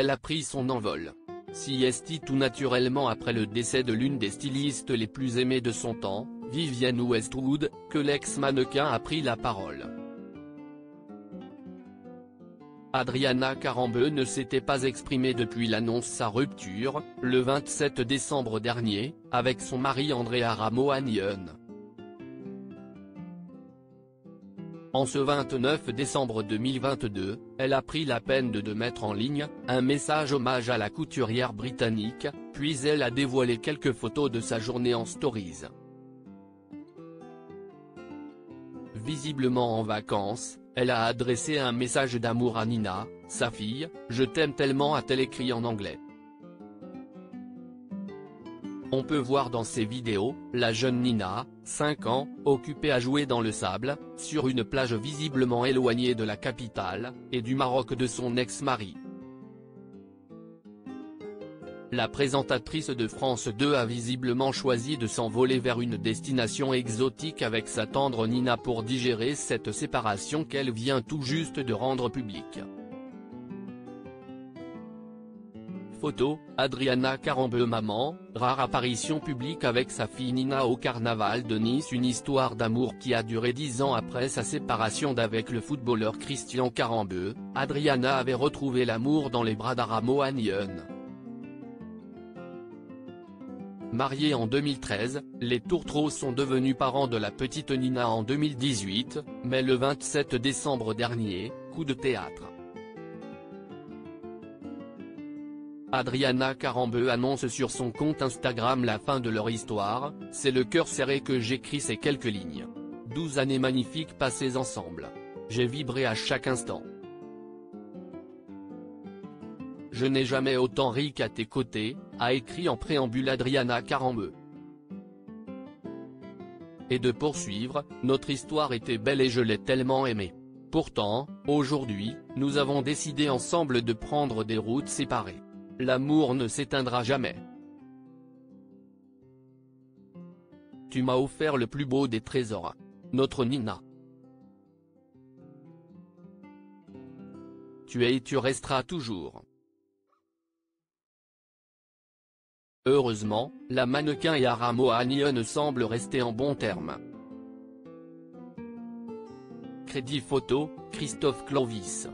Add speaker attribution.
Speaker 1: elle a pris son envol. Est tout naturellement après le décès de l'une des stylistes les plus aimées de son temps, Vivienne Westwood, que l'ex-mannequin a pris la parole. Adriana Carambeu ne s'était pas exprimée depuis l'annonce sa rupture, le 27 décembre dernier, avec son mari Andrea Ramo-Agnon. En ce 29 décembre 2022, elle a pris la peine de, de mettre en ligne, un message hommage à la couturière britannique, puis elle a dévoilé quelques photos de sa journée en stories. Visiblement en vacances, elle a adressé un message d'amour à Nina, sa fille, « Je t'aime tellement » a-t-elle écrit en anglais. On peut voir dans ces vidéos, la jeune Nina, 5 ans, occupée à jouer dans le sable, sur une plage visiblement éloignée de la capitale, et du Maroc de son ex-mari. La présentatrice de France 2 a visiblement choisi de s'envoler vers une destination exotique avec sa tendre Nina pour digérer cette séparation qu'elle vient tout juste de rendre publique. Photo, Adriana Carambeu maman, rare apparition publique avec sa fille Nina au carnaval de Nice Une histoire d'amour qui a duré dix ans après sa séparation d'avec le footballeur Christian Carambeu, Adriana avait retrouvé l'amour dans les bras d'Aramo Agnon. Mariés en 2013, les Tourtereaux sont devenus parents de la petite Nina en 2018, mais le 27 décembre dernier, coup de théâtre. Adriana Carambeu annonce sur son compte Instagram la fin de leur histoire, c'est le cœur serré que j'écris ces quelques lignes. 12 années magnifiques passées ensemble. J'ai vibré à chaque instant. Je n'ai jamais autant ri qu'à tes côtés, a écrit en préambule Adriana Carambeu. Et de poursuivre, notre histoire était belle et je l'ai tellement aimée. Pourtant, aujourd'hui, nous avons décidé ensemble de prendre des routes séparées. L'amour ne s'éteindra jamais. Tu m'as offert le plus beau des trésors. Notre Nina. Tu es et tu resteras toujours. Heureusement, la mannequin et Aramo Agnon semblent rester en bons termes. Crédit photo, Christophe Clovis.